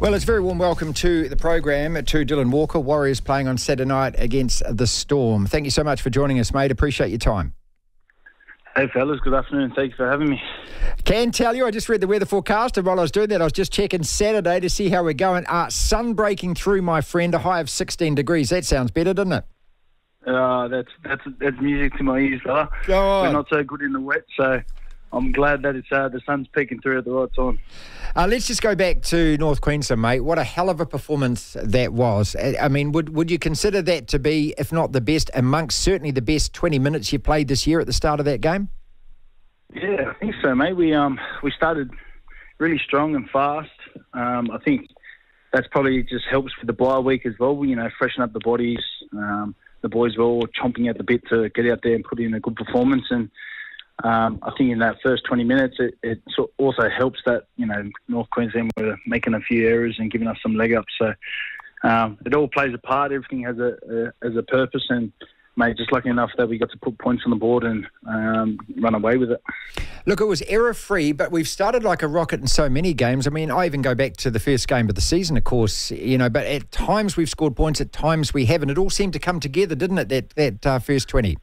Well, it's a very warm welcome to the program to Dylan Walker, Warriors playing on Saturday night against the Storm. Thank you so much for joining us, mate. Appreciate your time. Hey, fellas. Good afternoon. Thanks for having me. Can tell you, I just read the weather forecast, and while I was doing that, I was just checking Saturday to see how we're going. Uh, sun breaking through, my friend, a high of 16 degrees. That sounds better, doesn't it? Uh, that's that's that's music to my ears, fella. We're not so good in the wet, so I'm glad that it's uh, the sun's peeking through at the right time. Uh, let's just go back to North Queensland, mate. What a hell of a performance that was. I mean, would would you consider that to be, if not the best, amongst certainly the best 20 minutes you played this year at the start of that game? Yeah, I think so, mate. We um we started really strong and fast. Um, I think that's probably just helps with the bye week as well. You know, freshen up the bodies. Um, the boys were all chomping at the bit to get out there and put in a good performance and um, I think in that first 20 minutes, it, it also helps that you know North Queensland were making a few errors and giving us some leg up. So um, it all plays a part. Everything has a, a has a purpose, and mate, just lucky enough that we got to put points on the board and um, run away with it. Look, it was error free, but we've started like a rocket in so many games. I mean, I even go back to the first game of the season, of course, you know, but at times we've scored points, at times we haven't. It all seemed to come together, didn't it? That that uh, first 20.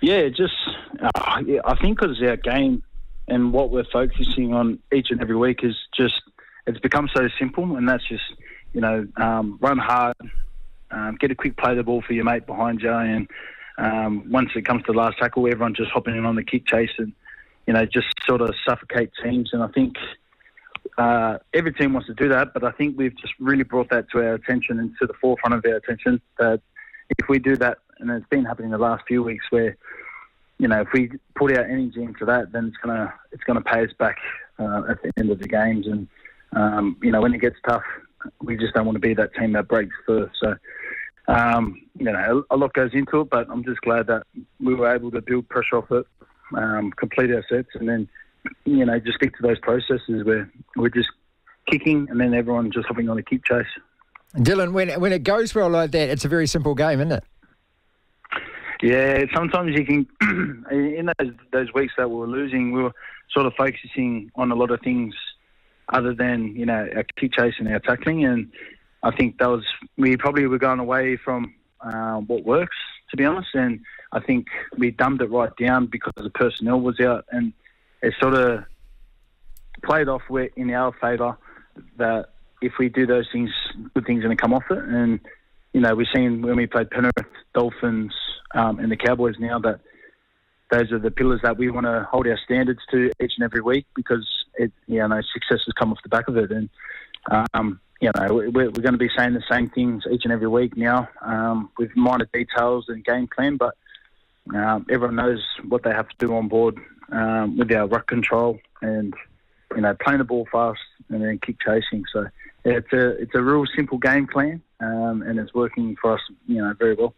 Yeah, just uh, yeah, I think because our game and what we're focusing on each and every week is just it's become so simple, and that's just you know um, run hard, um, get a quick play the ball for your mate behind you, and um, once it comes to the last tackle, everyone just hopping in on the kick chase and you know just sort of suffocate teams. And I think uh, every team wants to do that, but I think we've just really brought that to our attention and to the forefront of our attention that if we do that, and it's been happening the last few weeks where you know, if we put our energy into that, then it's gonna it's gonna pay us back uh, at the end of the games. And um, you know, when it gets tough, we just don't want to be that team that breaks first. So, um, you know, a, lot goes into it, but I'm just glad that we were able to build pressure off it, um, complete our sets, and then you know, just stick to those processes where we're just kicking, and then everyone just hopping on a kick chase. Dylan, when when it goes well like that, it's a very simple game, isn't it? Yeah, sometimes you can. in those those weeks that we were losing, we were sort of focusing on a lot of things other than you know our kick chase and our tackling, and I think that was we probably were going away from uh, what works, to be honest. And I think we dumbed it right down because the personnel was out, and it sort of played off in our favour that if we do those things, good things are going to come off it. And you know, we've seen when we played Penrith, Dolphins, um, and the Cowboys now that those are the pillars that we want to hold our standards to each and every week because it, you know, success has come off the back of it. And, um, you know, we're, we're, going to be saying the same things each and every week now um, with minor details and game plan, but um, everyone knows what they have to do on board um, with our ruck control and, you know, playing the ball fast and then kick chasing. So it's a, it's a real simple game plan um, and it's working for us, you know, very well.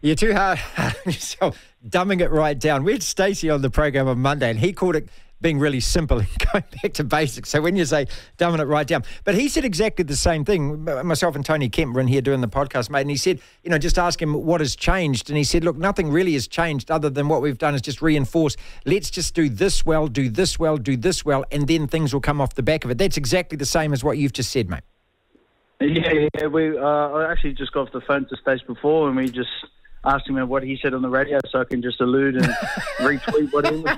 You're too hard yourself, dumbing it right down. We had Stacey on the program on Monday, and he called it being really simple and going back to basics. So when you say dumbing it right down, but he said exactly the same thing. Myself and Tony Kemp were in here doing the podcast, mate, and he said, you know, just ask him what has changed, and he said, look, nothing really has changed other than what we've done is just reinforce. Let's just do this well, do this well, do this well, and then things will come off the back of it. That's exactly the same as what you've just said, mate. Yeah, yeah. We uh, I actually just got off the phone to Stace before, and we just asked him what he said on the radio, so I can just allude and retweet what he was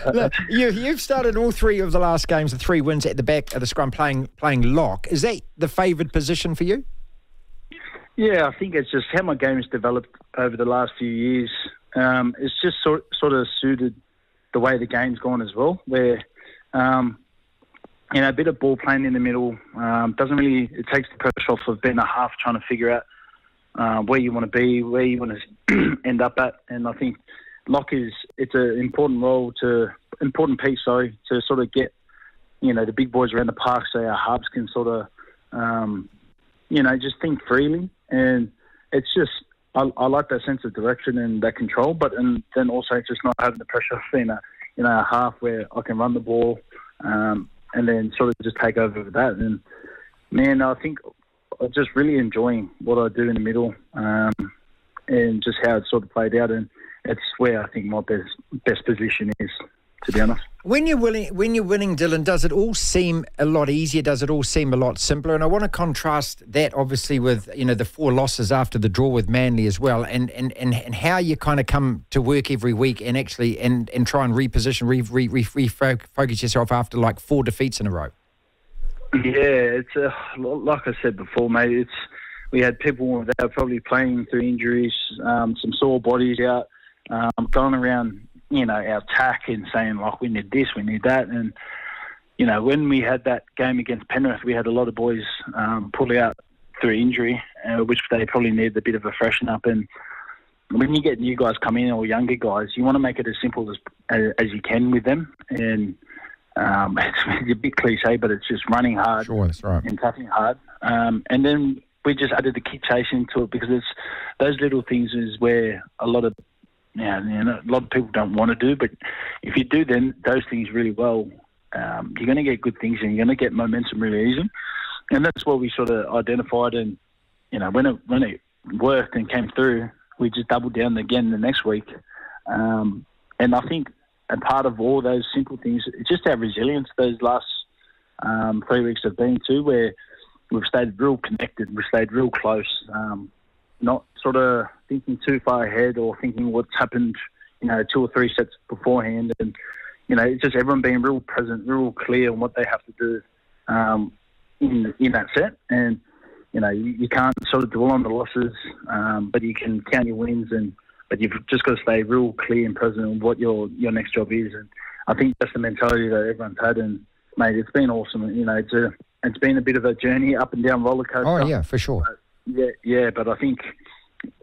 saying. you, you've started all three of the last games, the three wins at the back of the scrum, playing playing lock. Is that the favoured position for you? Yeah, I think it's just how my game has developed over the last few years. Um, it's just sort sort of suited the way the game's gone as well, where um, you know, a bit of ball playing in the middle um, doesn't really. It takes the pressure off of being a half trying to figure out uh, where you want to be, where you want to end up at, and I think lock is it's an important role to important piece, sorry, to sort of get you know the big boys around the park so our halves can sort of um, you know just think freely, and it's just I, I, like that sense of direction and that control, but and then also just not having the pressure of being a you know a half where I can run the ball. Um, and then sort of just take over with that. And man, I think I'm just really enjoying what I do in the middle um, and just how it sort of played out. And it's where I think my best best position is. to be honest. When you're winning, when you're winning, Dylan, does it all seem a lot easier? Does it all seem a lot simpler? And I want to contrast that, obviously, with you know the four losses after the draw with Manly as well, and and, and, and how you kind of come to work every week and actually and, and try and reposition, re, re, re, refocus yourself after like four defeats in a row. Yeah, it's a, like I said before, mate. It's we had people that were probably playing through injuries, um, some sore bodies out, um, going around you know, our tack and saying like we need this, we need that, and you know, when we had that game against Penrith, we had a lot of boys um, out through injury, uh, which they probably needed a bit of a freshen up. And when you get new guys come in or younger guys, you want to make it as simple as, as you can with them. And um, it's, a bit cliche, but it's just running hard sure, that's right. and tackling hard. Um, and then we just added the kick chasing to it because it's those little things is where a lot of you know, a lot of people don't want to do, but if you do then those things really well, um, you're going to get good things and you're going to get momentum really easy. And that's what we sort of identified. And you know, when it when it worked and came through, we just doubled down again the next week. Um, and I think a part of all those simple things, it's just our resilience. Those last um, three weeks have been too, where we've stayed real connected, we've stayed real close. Um, not sort of thinking too far ahead or thinking what's happened, you know, two or three sets beforehand. And, you know, it's just everyone being real present, real clear on what they have to do um, in, in that set. And, you know, you, you can't sort of dwell on the losses, um, but you can count your wins and, but you've just got to stay real clear and present on what your, your next job is. And I think that's the mentality that everyone's had. And, mate, it's been awesome. You know, it's a, it's been a bit of a journey up and down roller coaster. Oh yeah, for sure. But, yeah, yeah, but I think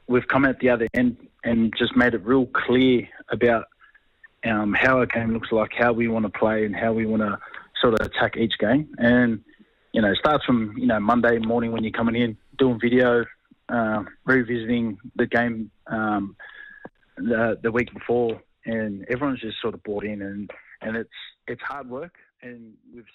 we've come out the other end and just made it real clear about um, how our game looks like, how we want to play, and how we want to sort of attack each game. And you know, it starts from you know Monday morning when you're coming in, doing video, uh, revisiting the game um, the the week before, and everyone's just sort of bought in, and and it's it's hard work, and we've